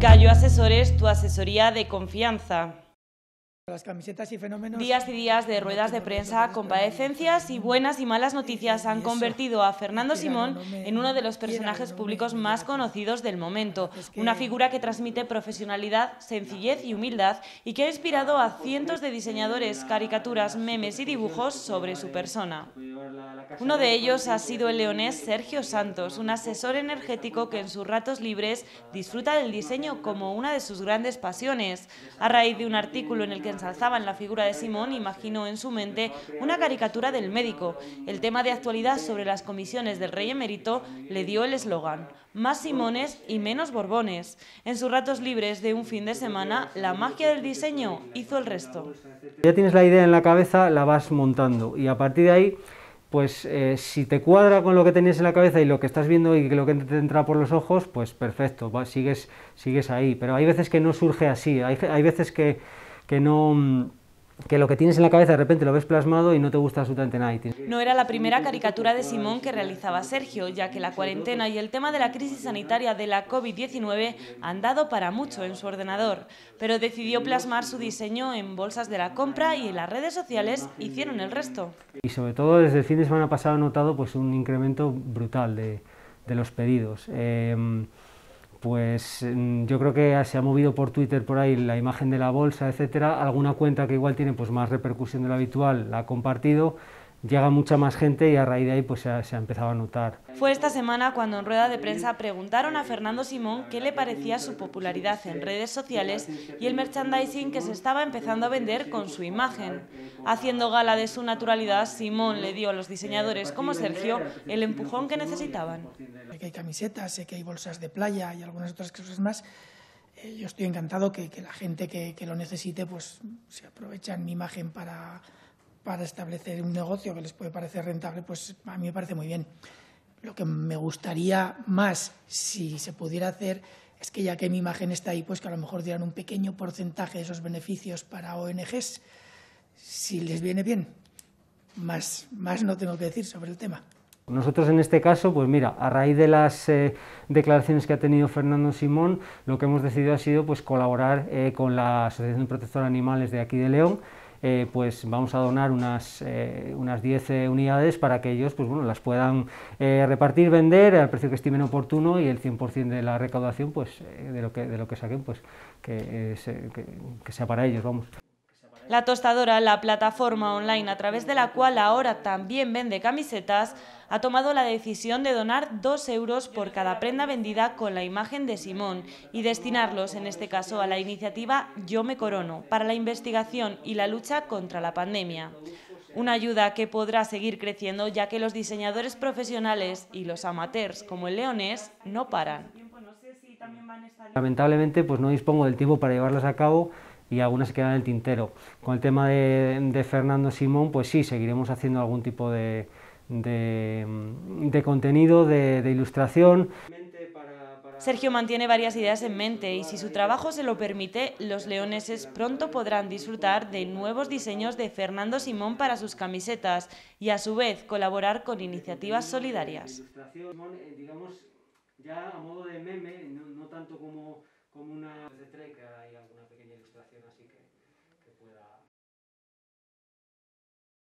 Gallo Asesores, tu asesoría de confianza. Las camisetas y fenómenos. Días y días de ruedas de prensa, compadecencias y buenas y malas noticias han convertido a Fernando Simón en uno de los personajes públicos más conocidos del momento. Una figura que transmite profesionalidad, sencillez y humildad y que ha inspirado a cientos de diseñadores, caricaturas, memes y dibujos sobre su persona. Uno de ellos ha sido el leonés Sergio Santos, un asesor energético que en sus ratos libres disfruta del diseño como una de sus grandes pasiones. A raíz de un artículo en el que ensalzaban la figura de Simón, imaginó en su mente una caricatura del médico. El tema de actualidad sobre las comisiones del rey emérito le dio el eslogan, más Simones y menos Borbones. En sus ratos libres de un fin de semana, la magia del diseño hizo el resto. Ya tienes la idea en la cabeza, la vas montando y a partir de ahí pues eh, si te cuadra con lo que tenías en la cabeza y lo que estás viendo y lo que te entra por los ojos, pues perfecto, sigues, sigues ahí. Pero hay veces que no surge así, hay, hay veces que, que no que lo que tienes en la cabeza de repente lo ves plasmado y no te gusta absolutamente nada. No era la primera caricatura de Simón que realizaba Sergio, ya que la cuarentena y el tema de la crisis sanitaria de la COVID-19 han dado para mucho en su ordenador, pero decidió plasmar su diseño en bolsas de la compra y en las redes sociales hicieron el resto. Y sobre todo desde el fin de semana pasado he notado pues, un incremento brutal de, de los pedidos. Eh, pues mm, yo creo que se ha movido por Twitter por ahí la imagen de la bolsa, etcétera. Alguna cuenta que igual tiene pues más repercusión de lo habitual la ha compartido llega mucha más gente y a raíz de ahí pues se ha, empezado a notar. Fue esta semana cuando en rueda de prensa preguntaron a Fernando Simón qué le parecía su popularidad en redes sociales y el merchandising que se estaba empezando a vender con su imagen. Haciendo gala de su naturalidad, Simón le dio a los diseñadores como Sergio el empujón que necesitaban. Sé que hay camisetas, sé que hay bolsas de playa y algunas otras cosas más. Eh, yo estoy encantado que, la gente que, que, lo necesite pues se aprovechen mi imagen para para establecer un negocio que les puede parecer rentable, pues a mí me parece muy bien. Lo que me gustaría más, si se pudiera hacer, es que ya que mi imagen está ahí, pues que a lo mejor dieran un pequeño porcentaje de esos beneficios para ONGs, si les viene bien. Más, más no tengo que decir sobre el tema. Nosotros en este caso, pues mira, a raíz de las eh, declaraciones que ha tenido Fernando Simón, lo que hemos decidido ha sido pues colaborar eh, con la Asociación de Protector de Animales de aquí de León, eh, pues vamos a donar unas, eh, unas 10 eh, unidades para que ellos pues, bueno, las puedan repartir, vender al precio que estimen oportuno y el 100% de la recaudación pues, de, lo que, de lo que saquen pues, que, que sea para ellos. Vamos. La tostadora, la plataforma online a través de la cual ahora también vende camisetas, ha tomado la decisión de donar dos euros por cada prenda vendida con la imagen de Simón y destinarlos, en este caso, a la iniciativa Yo me corono, para la investigación y la lucha contra la pandemia. Una ayuda que podrá seguir creciendo ya que los diseñadores profesionales y los amateurs como el leonés no paran. Lamentablemente pues no dispongo del tiempo para llevarlas a cabo y algunas se quedan en el tintero. Con el tema de, Fernando Simón, pues sí, seguiremos haciendo algún tipo de, de, contenido, de, ilustración. Sergio mantiene varias ideas en mente y si su trabajo se lo permite, los leoneses pronto podrán disfrutar de nuevos diseños de Fernando Simón para sus camisetas y a su vez colaborar con iniciativas solidarias. ya a modo de meme, no, tanto como, como una... pueda